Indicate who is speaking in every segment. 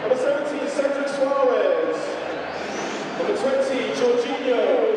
Speaker 1: Number 17, Cedric Soares. Number 20, Jorginho.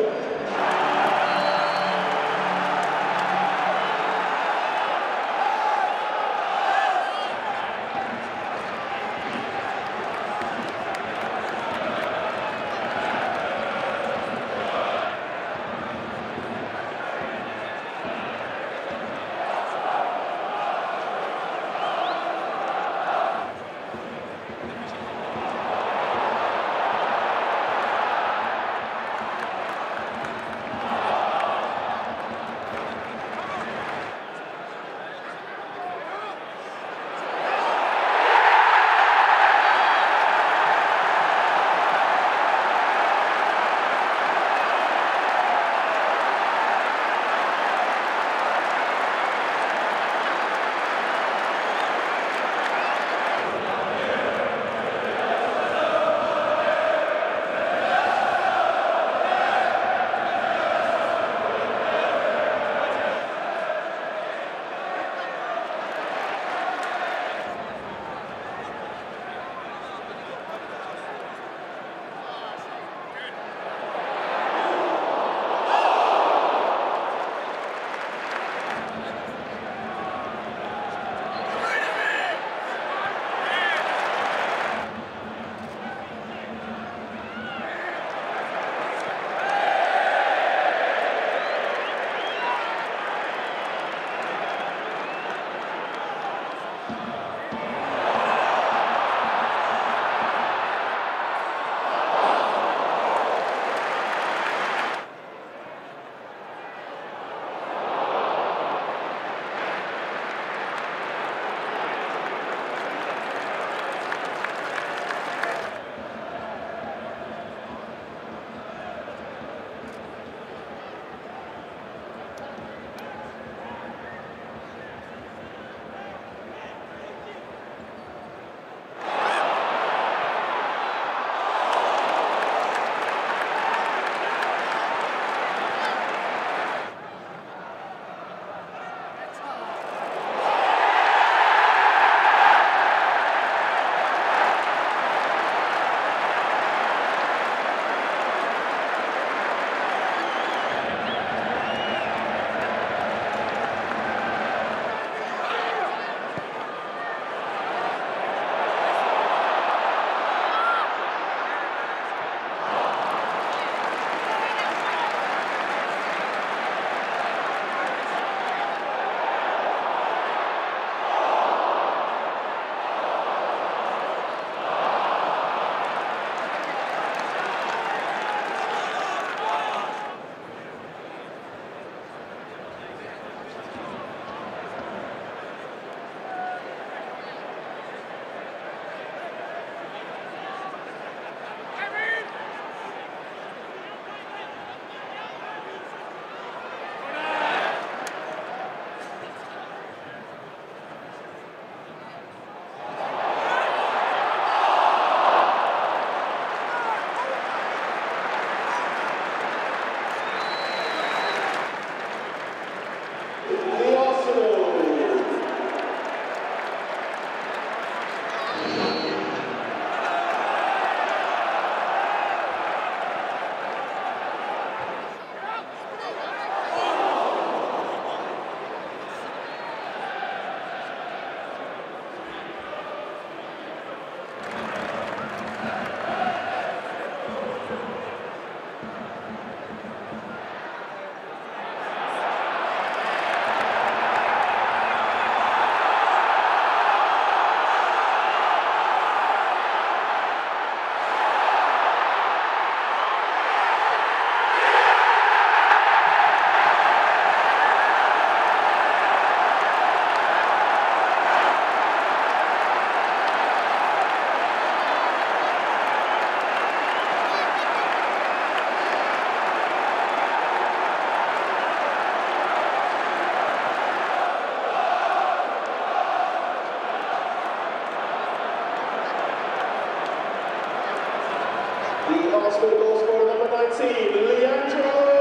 Speaker 1: The goal scorer number 19, Leandro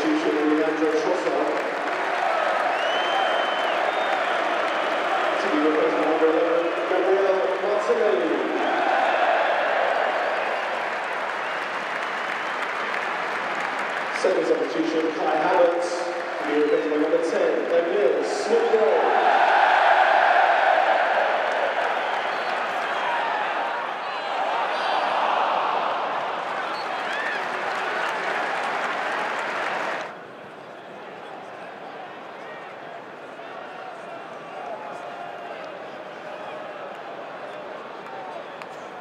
Speaker 1: Replaced by Gabriel Martinelli. Second substitution, Kai Havertz. To number 10, Emile Smith Rowe.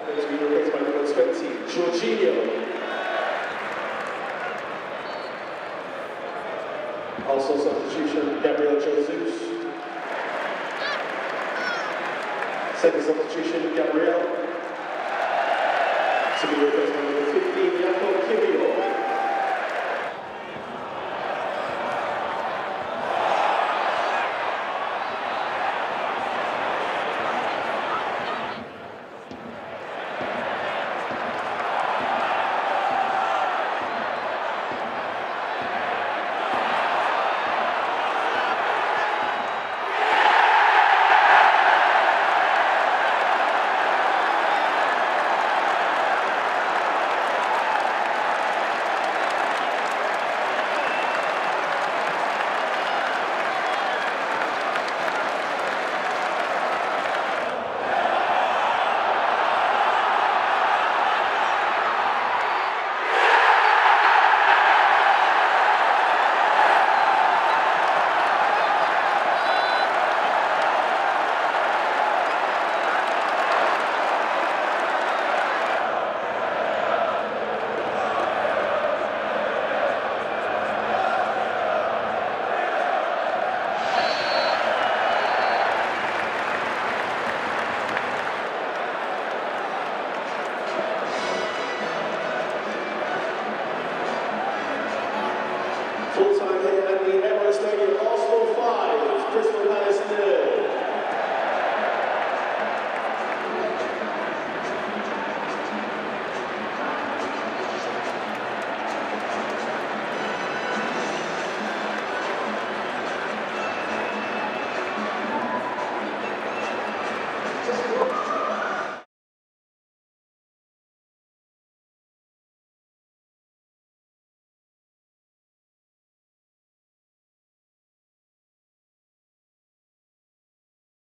Speaker 1: Going to be replaced by number 20, Also substitution, Gabriel Jesus. Second substitution, Gabriel. To be